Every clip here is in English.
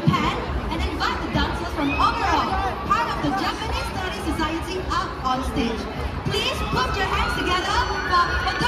Japan and invite the dancers from Odoro, part of the Japanese Study Society up on stage. Please put your hands together for!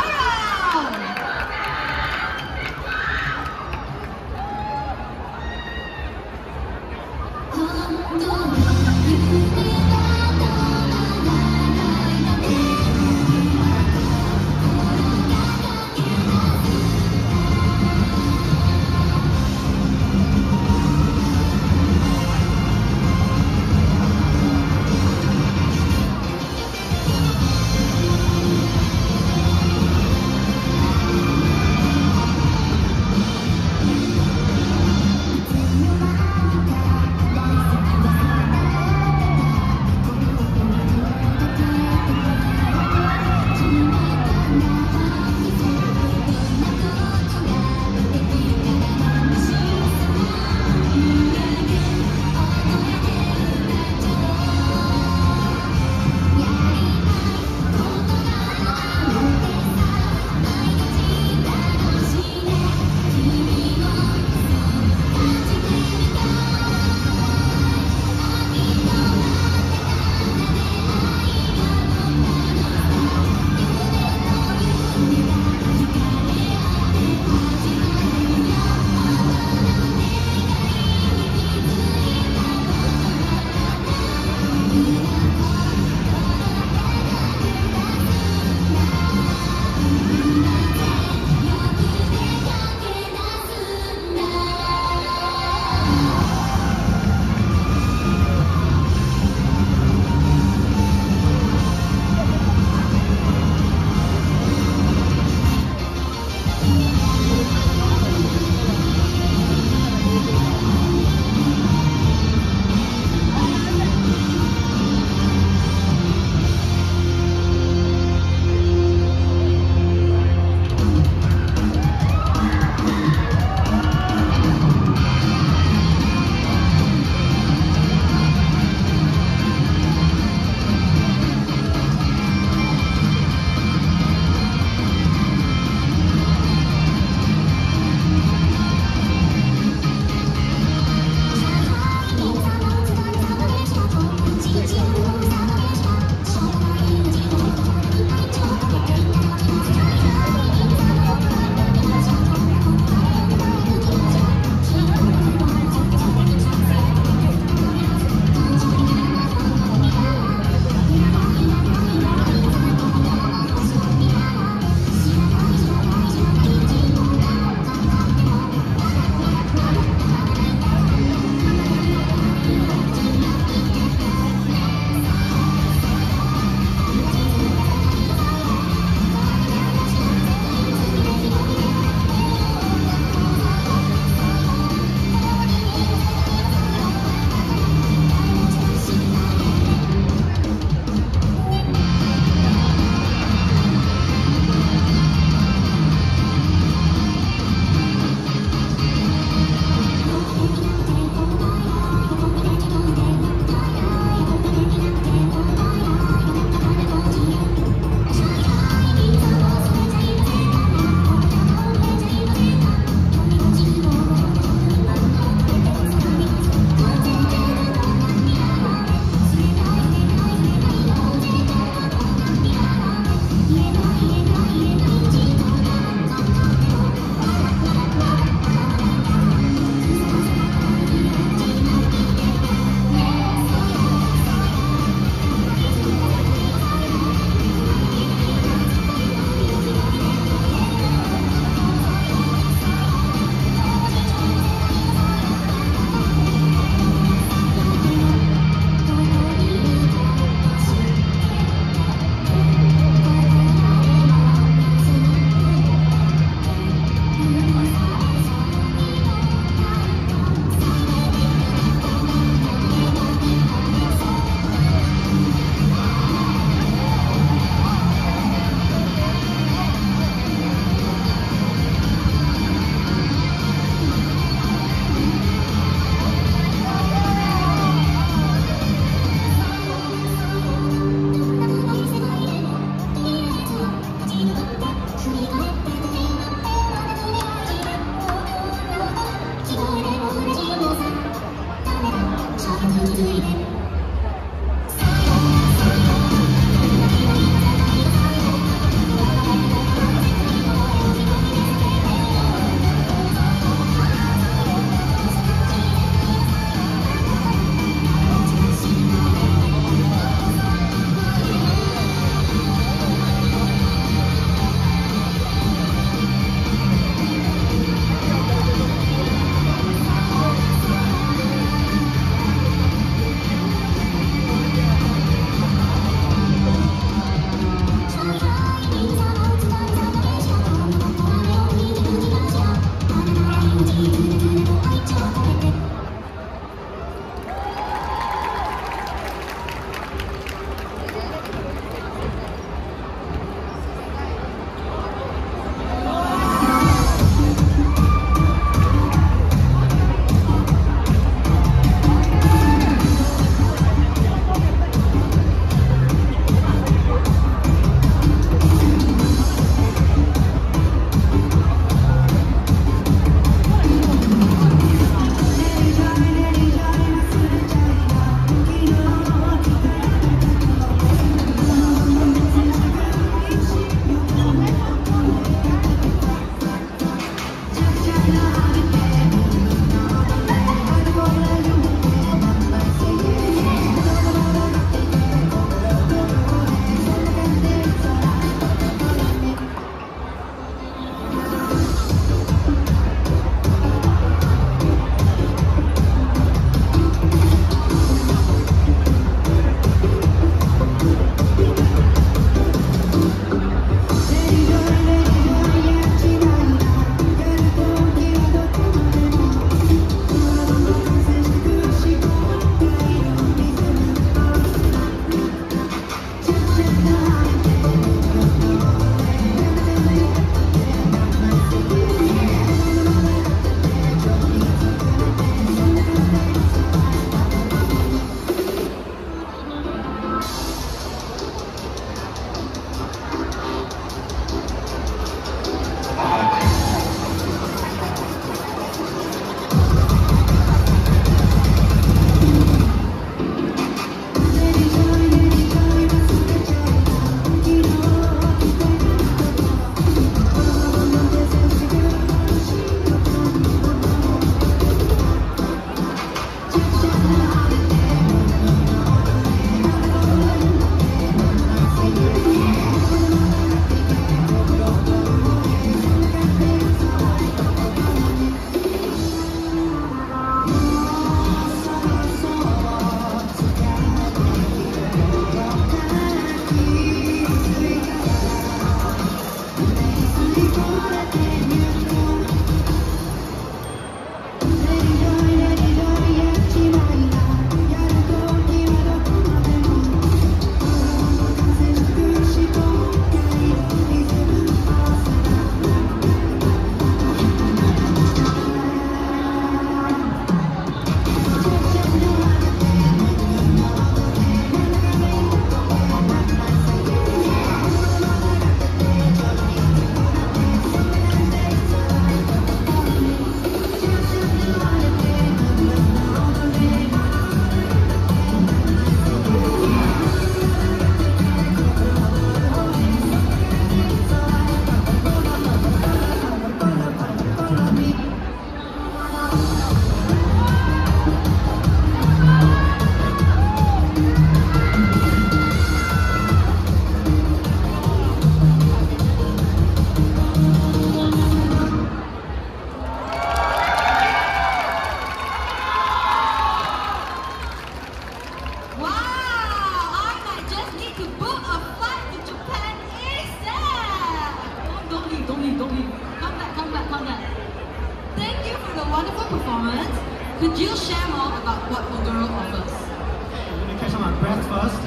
could you share more about what Odoro offers? I'm going to catch my breath first.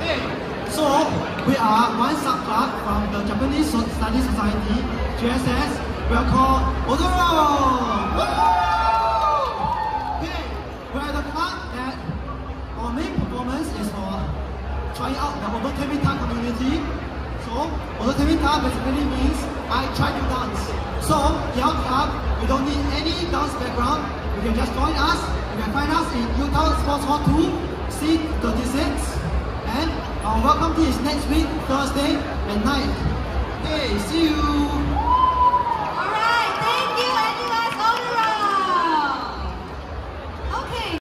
Hey, so we are one sub-club from the Japanese study Society, JSS. We are called fugu we're the club that for me performance is for trying out the Odottemita community. So, Odottemita basically means I try to dance. So, Yao Club you don't need any dance background. You can just join us. You can find us in UTown Sports Hall 2, C36. And our welcome to is next week, Thursday at night. Hey, see you!